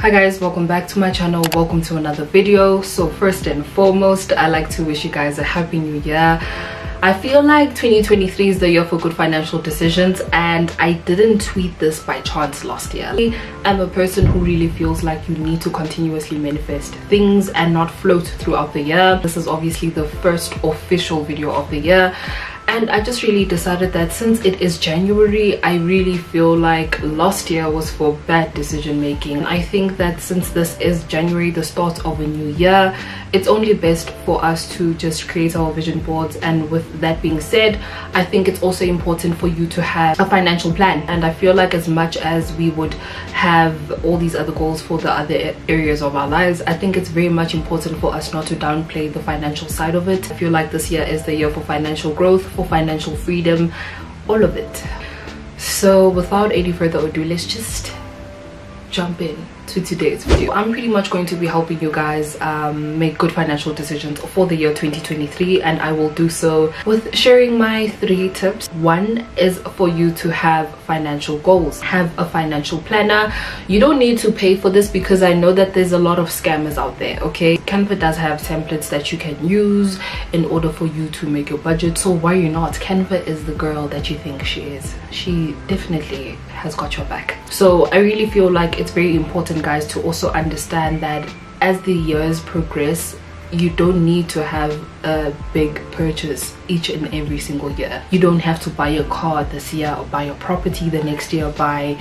hi guys welcome back to my channel welcome to another video so first and foremost i like to wish you guys a happy new year I feel like 2023 is the year for good financial decisions and I didn't tweet this by chance last year. I'm a person who really feels like you need to continuously manifest things and not float throughout the year. This is obviously the first official video of the year and I just really decided that since it is January I really feel like last year was for bad decision making. I think that since this is January the start of a new year it's only best for us to just create our vision boards. And with that being said I think it's also important for you to have a financial plan. And I feel like as much as we would have all these other goals for the other areas of our lives I think it's very much important for us not to downplay the financial side of it. I feel like this year is the year for financial growth for financial freedom all of it. So without any further ado let's just jump in to today's video. I'm pretty much going to be helping you guys um, make good financial decisions for the year 2023 and i will do so with sharing my three tips. One is for you to have financial goals. Have a financial planner. You don't need to pay for this because i know that there's a lot of scammers out there okay? Canva does have templates that you can use in order for you to make your budget so why are you not? Canva is the girl that you think she is. She definitely has got your back. So i really feel like it's very important guys to also understand that as the years progress you don't need to have a big purchase each and every single year. You don't have to buy a car this year or buy a property the next year or buy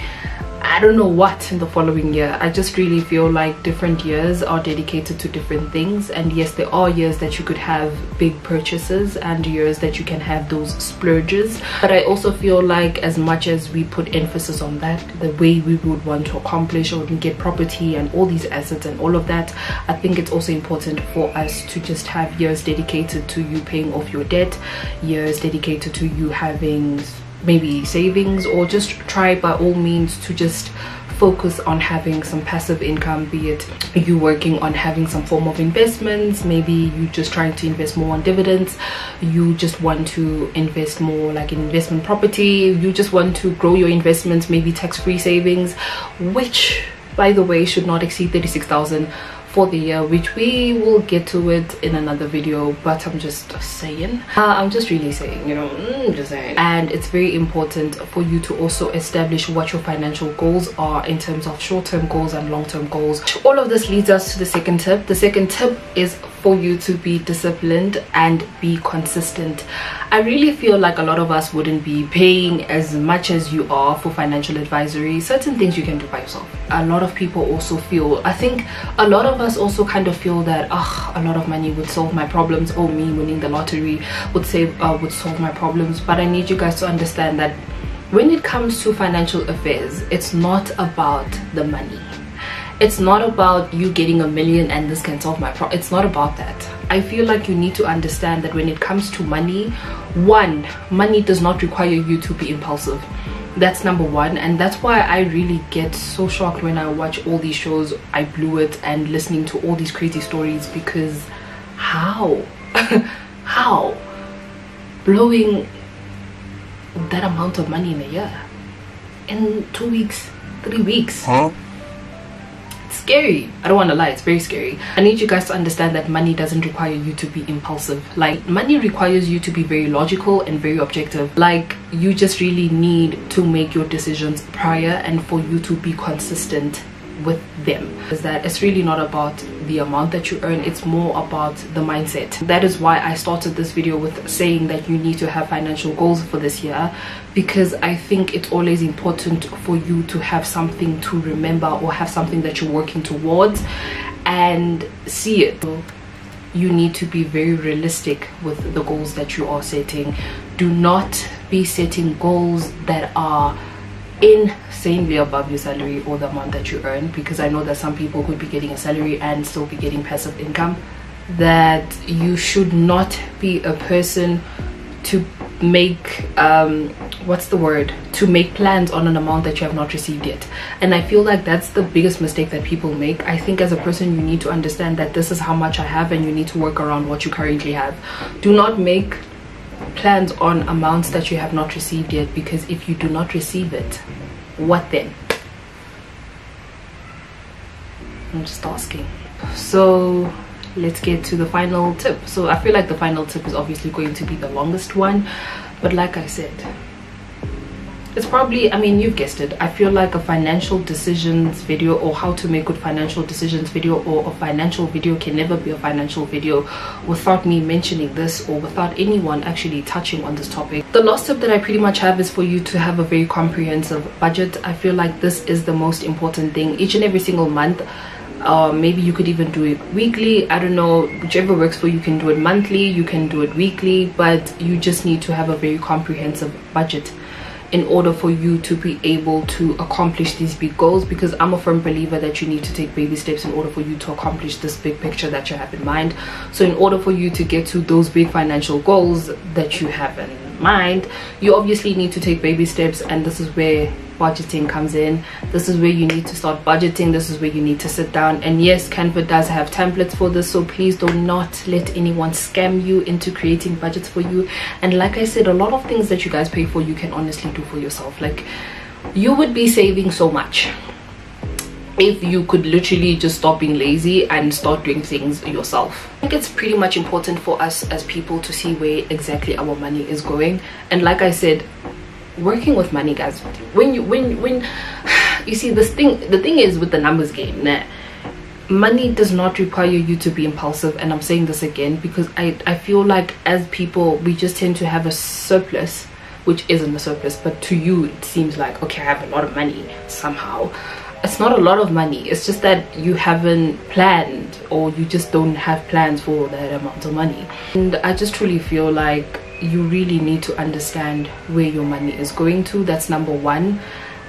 I don't know what in the following year. I just really feel like different years are dedicated to different things and yes there are years that you could have big purchases and years that you can have those splurges but I also feel like as much as we put emphasis on that the way we would want to accomplish or get property and all these assets and all of that I think it's also important for us to just have years dedicated to you paying off your debt years dedicated to you having maybe savings or just try by all means to just focus on having some passive income be it you working on having some form of investments maybe you just trying to invest more on dividends you just want to invest more like in investment property you just want to grow your investments maybe tax-free savings which by the way should not exceed 36,000 for the year which we will get to it in another video but i'm just saying. Uh, i'm just really saying you know mm, just saying. And it's very important for you to also establish what your financial goals are in terms of short-term goals and long-term goals. All of this leads us to the second tip. The second tip is for you to be disciplined and be consistent. I really feel like a lot of us wouldn't be paying as much as you are for financial advisory. Certain things you can do by yourself. A lot of people also feel i think a lot of us also kind of feel that oh, a lot of money would solve my problems or me winning the lottery would save uh, would solve my problems. But i need you guys to understand that when it comes to financial affairs it's not about the money it's not about you getting a million and this can solve my problem it's not about that. I feel like you need to understand that when it comes to money one money does not require you to be impulsive. That's number one and that's why i really get so shocked when i watch all these shows. I blew it and listening to all these crazy stories because how? How? Blowing that amount of money in a year? In two weeks? Three weeks? Huh? Scary. I don't want to lie it's very scary. I need you guys to understand that money doesn't require you to be impulsive. Like money requires you to be very logical and very objective. Like you just really need to make your decisions prior and for you to be consistent with them is that it's really not about the amount that you earn it's more about the mindset. That is why i started this video with saying that you need to have financial goals for this year because i think it's always important for you to have something to remember or have something that you're working towards and see it. You need to be very realistic with the goals that you are setting. Do not be setting goals that are insanely above your salary or the amount that you earn because I know that some people could be getting a salary and still be getting passive income that you should not be a person to make um what's the word? To make plans on an amount that you have not received yet. And i feel like that's the biggest mistake that people make. I think as a person you need to understand that this is how much i have and you need to work around what you currently have. Do not make plans on amounts that you have not received yet because if you do not receive it what then? I'm just asking. So let's get to the final tip. So i feel like the final tip is obviously going to be the longest one but like i said it's probably i mean you've guessed it. I feel like a financial decisions video or how to make good financial decisions video or a financial video can never be a financial video without me mentioning this or without anyone actually touching on this topic. The last tip that i pretty much have is for you to have a very comprehensive budget. I feel like this is the most important thing each and every single month. Uh, maybe you could even do it weekly. I don't know whichever works for you you can do it monthly you can do it weekly but you just need to have a very comprehensive budget in order for you to be able to accomplish these big goals because i'm a firm believer that you need to take baby steps in order for you to accomplish this big picture that you have in mind. So in order for you to get to those big financial goals that you have in mind you obviously need to take baby steps and this is where budgeting comes in. This is where you need to start budgeting. This is where you need to sit down. And yes canva does have templates for this so please do not let anyone scam you into creating budgets for you. And like i said a lot of things that you guys pay for you can honestly do for yourself. Like you would be saving so much if you could literally just stop being lazy and start doing things yourself. I think it's pretty much important for us as people to see where exactly our money is going. And like I said, working with money guys. When you when when you see this thing the thing is with the numbers game nah, money does not require you to be impulsive and i'm saying this again because i i feel like as people we just tend to have a surplus which isn't a surplus but to you it seems like okay i have a lot of money somehow. It's not a lot of money. It's just that you haven't planned or you just don't have plans for that amount of money. And i just truly feel like you really need to understand where your money is going to. That's number one.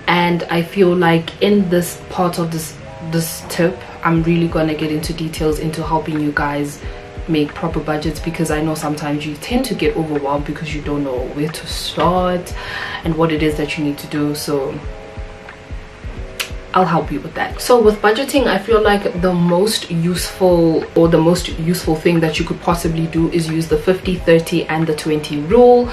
And i feel like in this part of this this tip i'm really gonna get into details into helping you guys make proper budgets because i know sometimes you tend to get overwhelmed because you don't know where to start and what it is that you need to do. So I'll help you with that. So with budgeting, I feel like the most useful or the most useful thing that you could possibly do is use the 50, 30 and the 20 rule.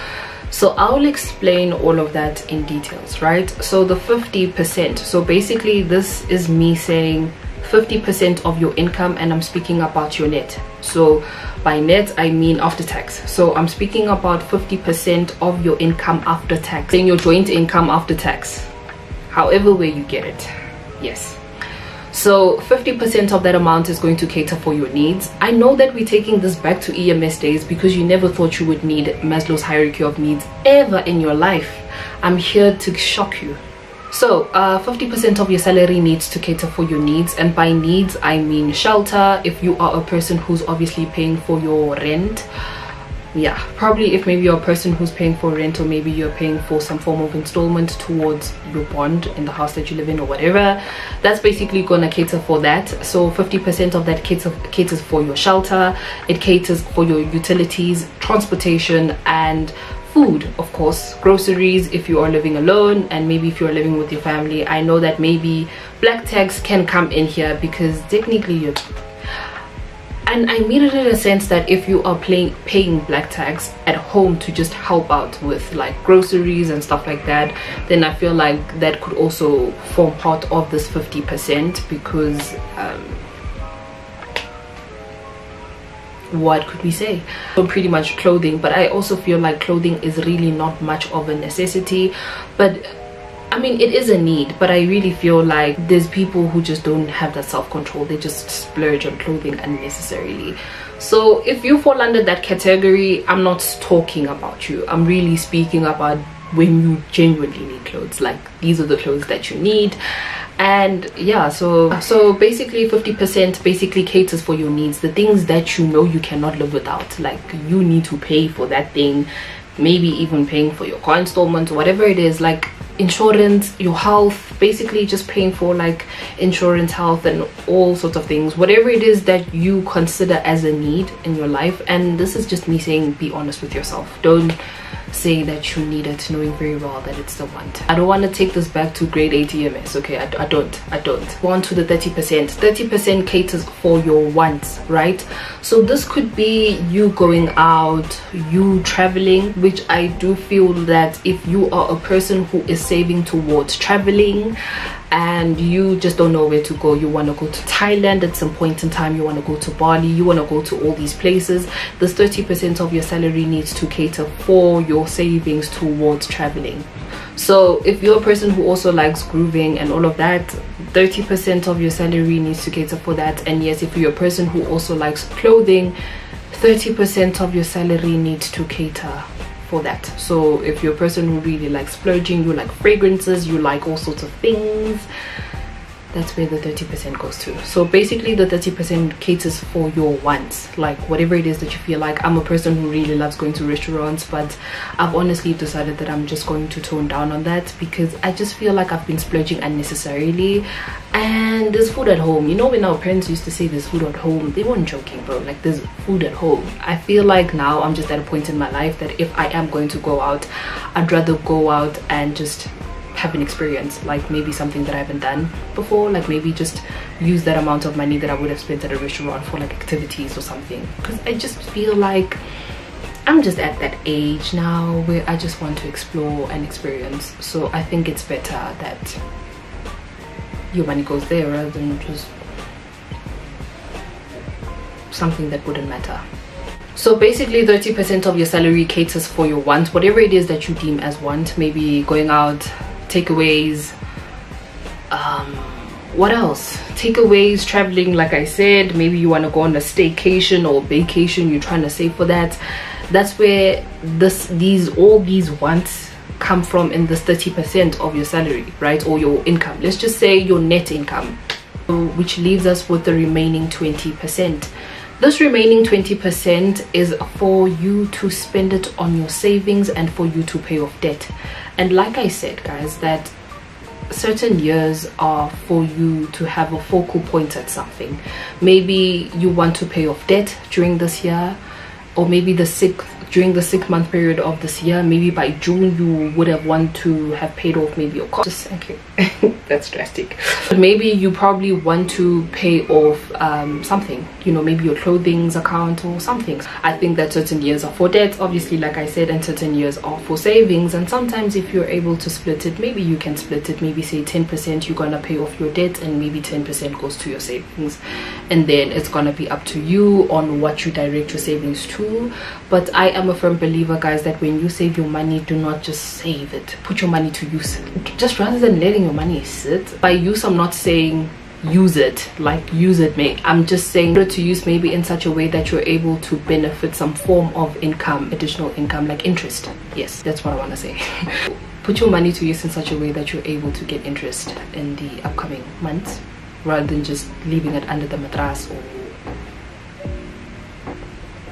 So I'll explain all of that in details, right? So the 50%, so basically this is me saying 50% of your income and I'm speaking about your net. So by net, I mean after tax. So I'm speaking about 50% of your income after tax, saying your joint income after tax, however way you get it yes so 50% of that amount is going to cater for your needs. I know that we're taking this back to EMS days because you never thought you would need Maslow's hierarchy of needs ever in your life. I'm here to shock you. So 50% uh, of your salary needs to cater for your needs and by needs I mean shelter if you are a person who's obviously paying for your rent yeah probably if maybe you're a person who's paying for rent or maybe you're paying for some form of installment towards your bond in the house that you live in or whatever that's basically gonna cater for that. So 50 percent of that caters caters for your shelter it caters for your utilities transportation and food of course groceries if you are living alone and maybe if you're living with your family. I know that maybe black tax can come in here because technically you're and I mean it in a sense that if you are playing, paying black tax at home to just help out with like groceries and stuff like that then I feel like that could also form part of this 50% because um, what could we say? So pretty much clothing. But I also feel like clothing is really not much of a necessity. But I mean, it is a need, but I really feel like there's people who just don't have that self-control. They just splurge on clothing unnecessarily. So if you fall under that category, I'm not talking about you. I'm really speaking about when you genuinely need clothes. Like these are the clothes that you need. And yeah, so so basically 50% basically caters for your needs. The things that you know you cannot live without. Like you need to pay for that thing maybe even paying for your car installments whatever it is like insurance your health basically just paying for like insurance health and all sorts of things. Whatever it is that you consider as a need in your life and this is just me saying be honest with yourself. Don't say that you need it knowing very well that it's the want i don't want to take this back to grade 8 EMS okay? I, I don't i don't. Go on to the 30 percent. 30 percent caters for your wants right? So this could be you going out you traveling which i do feel that if you are a person who is saving towards traveling and you just don't know where to go. You want to go to thailand at some point in time. You want to go to bali. You want to go to all these places. This 30 percent of your salary needs to cater for your savings towards traveling. So if you're a person who also likes grooving and all of that 30 percent of your salary needs to cater for that. And yes if you're a person who also likes clothing 30 percent of your salary needs to cater for that. So if you're a person who really likes splurging you like fragrances you like all sorts of things that's where the 30% goes to. So basically the 30% caters for your wants like whatever it is that you feel like. I'm a person who really loves going to restaurants but i've honestly decided that i'm just going to tone down on that because i just feel like i've been splurging unnecessarily. And there's food at home. You know when our parents used to say there's food at home? They weren't joking bro. Like there's food at home. I feel like now i'm just at a point in my life that if i am going to go out i'd rather go out and just have an experience like maybe something that i haven't done before like maybe just use that amount of money that i would have spent at a restaurant for like activities or something. Because i just feel like i'm just at that age now where i just want to explore and experience. So i think it's better that your money goes there rather than just something that wouldn't matter. So basically 30% of your salary caters for your wants whatever it is that you deem as want maybe going out takeaways um what else? Takeaways traveling like i said maybe you want to go on a staycation or vacation you're trying to save for that. That's where this these all these wants come from in this 30 percent of your salary right or your income. Let's just say your net income which leaves us with the remaining 20 percent this remaining 20% is for you to spend it on your savings and for you to pay off debt. And like i said guys that certain years are for you to have a focal point at something. Maybe you want to pay off debt during this year or maybe the sixth during the six month period of this year maybe by june you would have want to have paid off maybe your costs. Okay that's drastic. But maybe you probably want to pay off um, something you know maybe your clothing's account or something. I think that certain years are for debt obviously like i said and certain years are for savings. And sometimes if you're able to split it maybe you can split it. Maybe say 10 percent you're gonna pay off your debt and maybe 10 percent goes to your savings. And then it's gonna be up to you on what you direct your savings to but i am a firm believer guys that when you save your money do not just save it. Put your money to use just rather than letting your money sit by use i'm not saying use it. Like use it mate. I'm just saying to use maybe in such a way that you're able to benefit some form of income additional income like interest. Yes that's what i want to say. Put your money to use in such a way that you're able to get interest in the upcoming months rather than just leaving it under the mattress or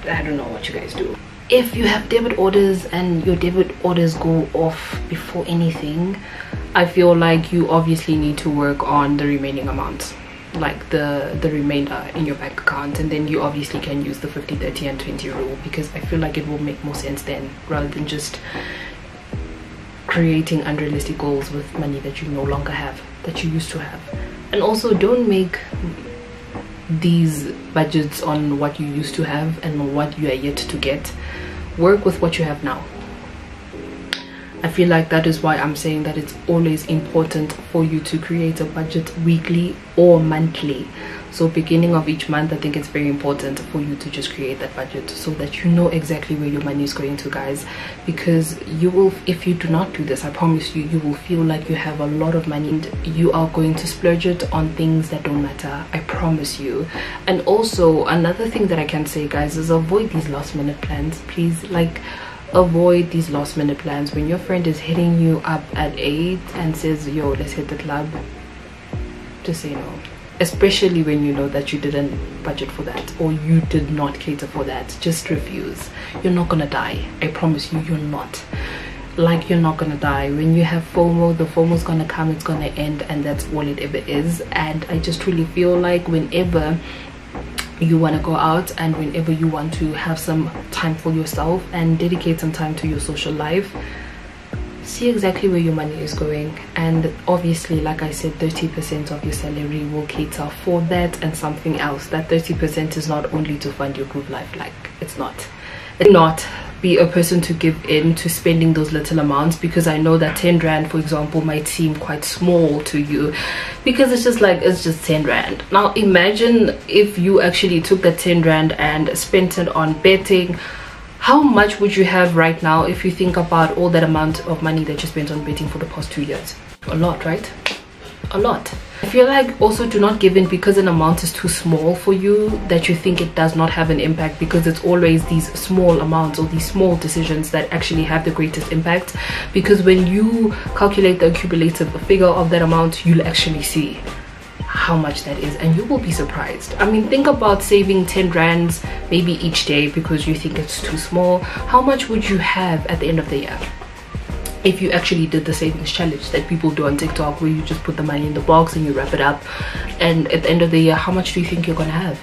I don't know what you guys do. If you have debit orders and your debit orders go off before anything, I feel like you obviously need to work on the remaining amounts like the the remainder in your bank account and then you obviously can use the 50 30 and 20 rule because i feel like it will make more sense then rather than just creating unrealistic goals with money that you no longer have that you used to have and also don't make these budgets on what you used to have and what you are yet to get. Work with what you have now I feel like that is why I'm saying that it's always important for you to create a budget weekly or monthly. So beginning of each month i think it's very important for you to just create that budget so that you know exactly where your money is going to guys. Because you will if you do not do this i promise you you will feel like you have a lot of money and you are going to splurge it on things that don't matter. I promise you. And also another thing that i can say guys is avoid these last minute plans. Please like avoid these last minute plans when your friend is hitting you up at 8 and says yo let's hit the club just say no. Especially when you know that you didn't budget for that or you did not cater for that. Just refuse. You're not gonna die. I promise you you're not. Like you're not gonna die. When you have fomo the fomo's gonna come it's gonna end and that's all it ever is. And i just truly feel like whenever you want to go out and whenever you want to have some time for yourself and dedicate some time to your social life see exactly where your money is going. And obviously like i said 30 percent of your salary will cater for that and something else. That 30 percent is not only to fund your group life like it's not. It's not be a person to give in to spending those little amounts because I know that 10 rand for example might seem quite small to you because it's just like it's just 10 rand. Now imagine if you actually took that 10 rand and spent it on betting how much would you have right now if you think about all that amount of money that you spent on betting for the past two years? A lot right? A lot I feel like also do not give in because an amount is too small for you that you think it does not have an impact because it's always these small amounts or these small decisions that actually have the greatest impact. Because when you calculate the accumulative figure of that amount you'll actually see how much that is and you will be surprised. I mean think about saving 10 rands maybe each day because you think it's too small. How much would you have at the end of the year if you actually did the savings challenge that people do on TikTok where you just put the money in the box and you wrap it up and at the end of the year how much do you think you're gonna have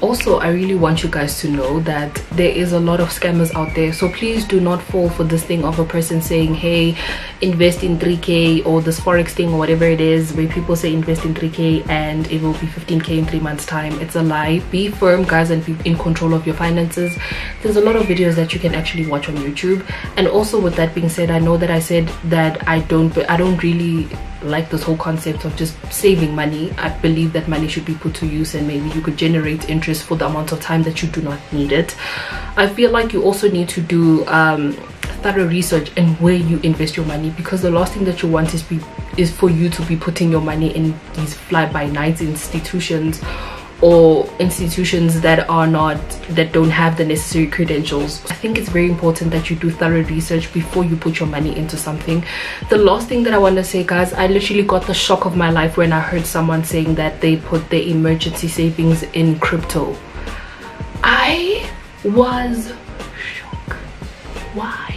also i really want you guys to know that there is a lot of scammers out there so please do not fall for this thing of a person saying hey invest in 3k or this forex thing or whatever it is where people say invest in 3k and it will be 15k in three months time. It's a lie. Be firm guys and be in control of your finances. There's a lot of videos that you can actually watch on youtube. And also with that being said i know that i said that i don't i don't really like this whole concept of just saving money i believe that money should be put to use and maybe you could generate interest for the amount of time that you do not need it. I feel like you also need to do um, thorough research and where you invest your money because the last thing that you want is be is for you to be putting your money in these fly-by-night institutions or institutions that are not that don't have the necessary credentials. I think it's very important that you do thorough research before you put your money into something. The last thing that i want to say guys i literally got the shock of my life when i heard someone saying that they put their emergency savings in crypto. I was shocked. Why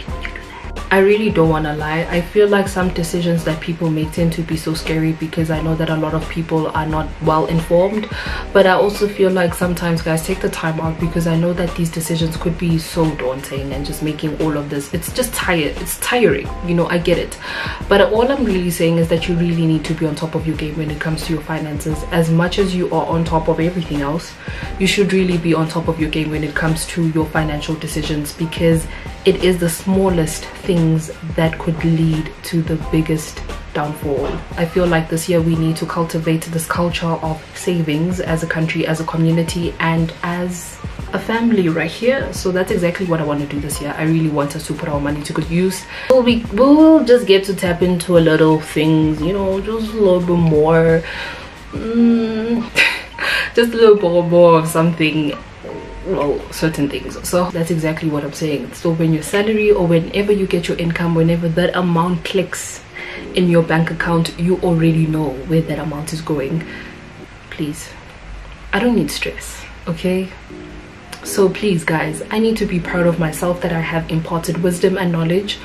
I really don't want to lie. I feel like some decisions that people make tend to be so scary because I know that a lot of people are not well informed. But I also feel like sometimes guys take the time out because I know that these decisions could be so daunting and just making all of this. It's just tired. It's tiring. You know, I get it. But all I'm really saying is that you really need to be on top of your game when it comes to your finances. As much as you are on top of everything else, you should really be on top of your game when it comes to your financial decisions because it is the smallest things that could lead to the biggest downfall. I feel like this year we need to cultivate this culture of savings as a country, as a community, and as a family right here. So that's exactly what I want to do this year. I really want us to put our money to good use. We'll, be, we'll just get to tap into a little things, you know, just a little bit more. Mm, just a little bit more of something well certain things. So that's exactly what i'm saying. So when your salary or whenever you get your income whenever that amount clicks in your bank account you already know where that amount is going. Please. I don't need stress okay? So please guys i need to be proud of myself that i have imparted wisdom and knowledge.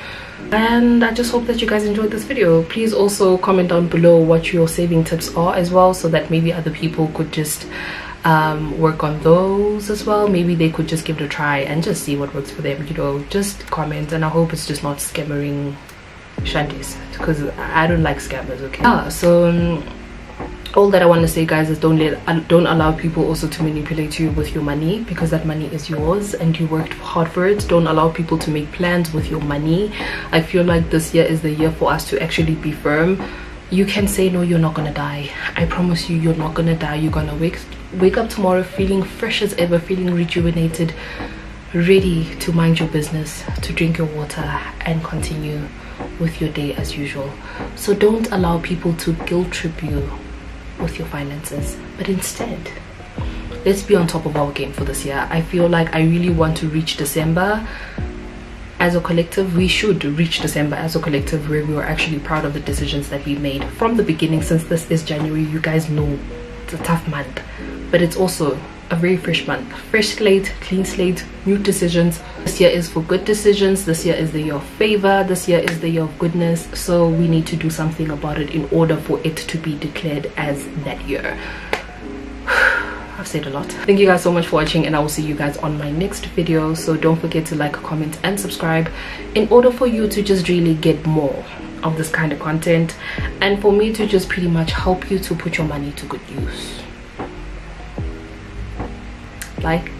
And i just hope that you guys enjoyed this video. Please also comment down below what your saving tips are as well so that maybe other people could just um, work on those as well. Maybe they could just give it a try and just see what works for them. You know just comment and i hope it's just not scammering shanties because i don't like scammers okay? Yeah so um, all that i want to say guys is don't let don't allow people also to manipulate you with your money because that money is yours and you worked hard for it. Don't allow people to make plans with your money. I feel like this year is the year for us to actually be firm. You can say no you're not gonna die. I promise you you're not gonna die. You're gonna wake wake up tomorrow feeling fresh as ever feeling rejuvenated ready to mind your business to drink your water and continue with your day as usual. So don't allow people to guilt trip you with your finances but instead let's be on top of our game for this year. I feel like i really want to reach december as a collective. We should reach december as a collective where we are actually proud of the decisions that we made from the beginning. Since this is january you guys know it's a tough month but it's also a very fresh month. Fresh slate clean slate new decisions. This year is for good decisions. This year is the year of favor. This year is the year of goodness. So we need to do something about it in order for it to be declared as that year. I've said a lot. Thank you guys so much for watching and I will see you guys on my next video. So don't forget to like, comment and subscribe in order for you to just really get more of this kind of content and for me to just pretty much help you to put your money to good use. Like,